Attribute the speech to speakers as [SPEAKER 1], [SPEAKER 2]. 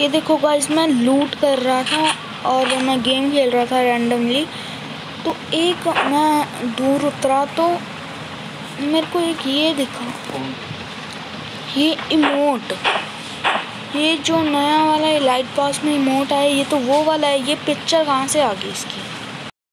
[SPEAKER 1] ये देखो गाइस मैं लूट कर रहा था और मैं गेम खेल रहा था रैंडमली तो एक मैं दूर उतरा तो मेरे को एक ये दिखा। ये इमोट ये जो नया वाला है लाइट पास में इमोट आया, ये तो वो वाला है, ये पिक्चर कहाँ से आ गई इसकी?